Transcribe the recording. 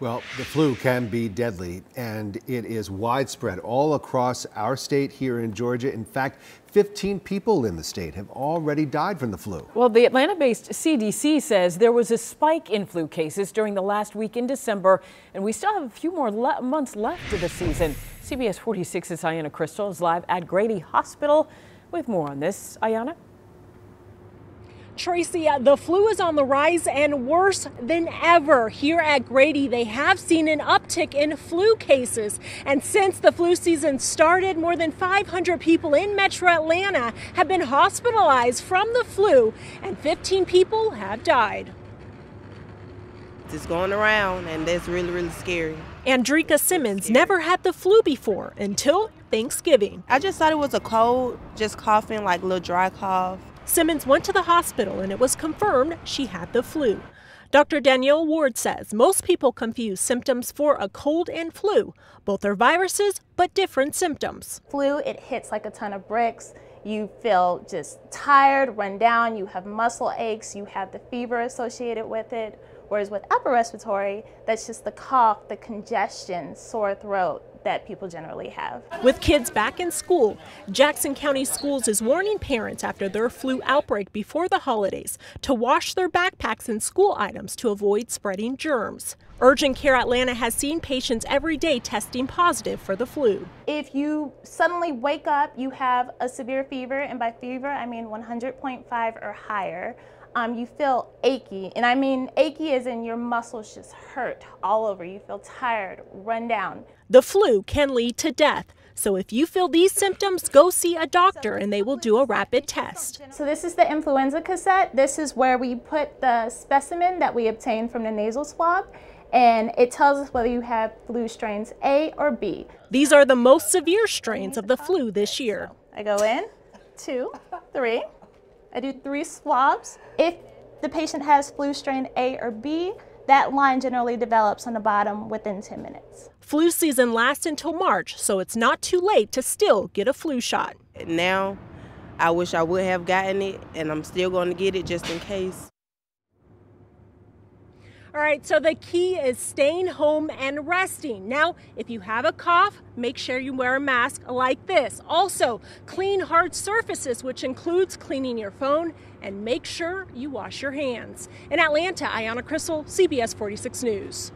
Well, the flu can be deadly, and it is widespread all across our state here in Georgia. In fact, 15 people in the state have already died from the flu. Well, the Atlanta based CDC says there was a spike in flu cases during the last week in December, and we still have a few more le months left of the season. CBS 46's Ayanna Crystal is live at Grady Hospital with more on this. Ayanna? Tracy, uh, the flu is on the rise and worse than ever. Here at Grady, they have seen an uptick in flu cases. And since the flu season started, more than 500 people in metro Atlanta have been hospitalized from the flu, and 15 people have died. It's going around, and that's really, really scary. Andrika Simmons never had the flu before until Thanksgiving. I just thought it was a cold, just coughing, like a little dry cough. Simmons went to the hospital and it was confirmed she had the flu. Dr. Danielle Ward says most people confuse symptoms for a cold and flu. Both are viruses, but different symptoms. Flu, it hits like a ton of bricks. You feel just tired, run down, you have muscle aches, you have the fever associated with it. Whereas with upper respiratory, that's just the cough, the congestion, sore throat, that people generally have. With kids back in school, Jackson County Schools is warning parents after their flu outbreak before the holidays to wash their backpacks and school items to avoid spreading germs. Urgent Care Atlanta has seen patients every day testing positive for the flu. If you suddenly wake up, you have a severe fever, and by fever I mean 100.5 or higher, um, you feel achy. And I mean achy as in your muscles just hurt all over. You feel tired, run down. The flu can lead to death. So if you feel these symptoms, go see a doctor and they will do a rapid test. So this is the influenza cassette. This is where we put the specimen that we obtained from the nasal swab and it tells us whether you have flu strains A or B. These are the most severe strains of the flu this year. I go in, two, three, I do three swabs. If the patient has flu strain A or B, that line generally develops on the bottom within 10 minutes. Flu season lasts until March, so it's not too late to still get a flu shot. Now, I wish I would have gotten it, and I'm still going to get it just in case. All right, so the key is staying home and resting. Now, if you have a cough, make sure you wear a mask like this. Also, clean hard surfaces, which includes cleaning your phone, and make sure you wash your hands. In Atlanta, Ayanna Crystal, CBS 46 News.